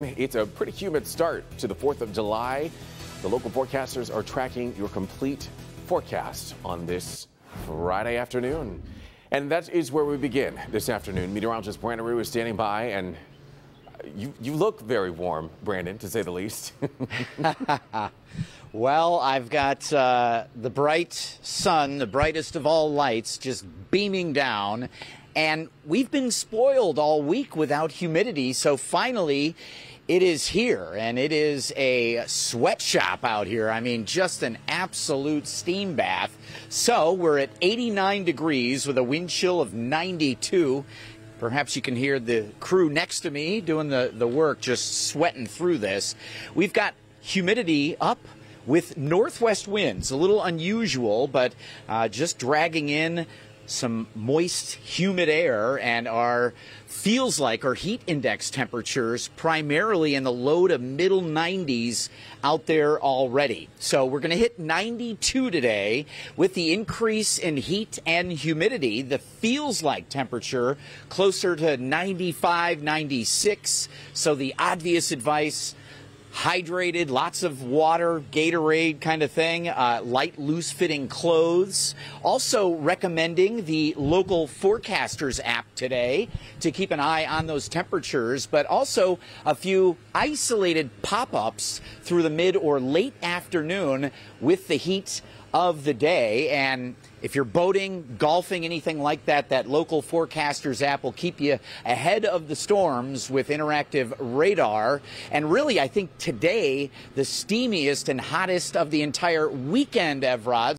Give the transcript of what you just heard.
It's a pretty humid start to the 4th of July. The Local 4Casters are tracking your complete forecast on this Friday afternoon. And that is where we begin this afternoon. Meteorologist Brandon Roux is standing by, and you, you look very warm, Brandon, to say the least. well, I've got uh, the bright sun, the brightest of all lights, just beaming down. And we've been spoiled all week without humidity, so finally, it is here, and it is a sweatshop out here. I mean, just an absolute steam bath. So we're at 89 degrees with a wind chill of 92. Perhaps you can hear the crew next to me doing the, the work, just sweating through this. We've got humidity up with northwest winds, a little unusual, but uh, just dragging in some moist, humid air, and our feels like our heat index temperatures primarily in the low to middle 90s out there already. So we're going to hit 92 today with the increase in heat and humidity. The feels like temperature closer to 95, 96. So the obvious advice hydrated, lots of water, Gatorade kind of thing, uh, light, loose fitting clothes. Also recommending the Local 4Casters app today to keep an eye on those temperatures, but also a few isolated pop ups through the mid or late afternoon with the heat of the day. And if you're boating, golfing, anything like that, that Local 4Casters app will keep you ahead of the storms with interactive radar. And really, I think today, the steamiest and hottest of the entire weekend, Evrod.